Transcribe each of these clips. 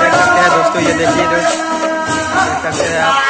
देख सकते हैं दोस्तों ये देखिए दोस्त। सकते हैं आप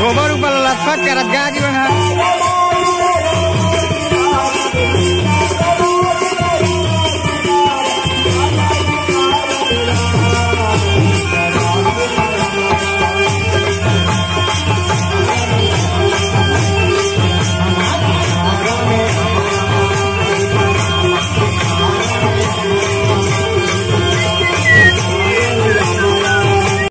गोबर ऊपर लथपथ करत गा जीवन